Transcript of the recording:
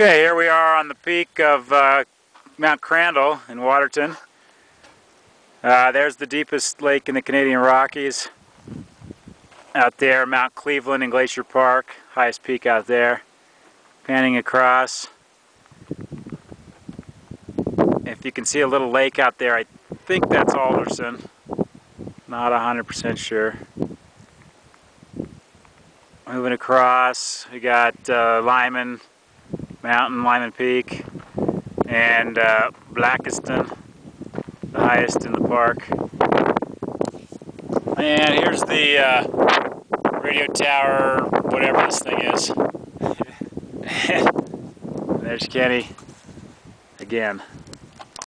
Okay, here we are on the peak of uh, Mount Crandell in Waterton. Uh, there's the deepest lake in the Canadian Rockies. Out there, Mount Cleveland in Glacier Park, highest peak out there. Panning across. If you can see a little lake out there, I think that's Alderson. Not 100% sure. Moving across, we got uh, Lyman Mountain, Lyman Peak, and uh, Blakiston, the highest in the park. And here's the uh, radio tower, whatever this thing is. There's Kenny again.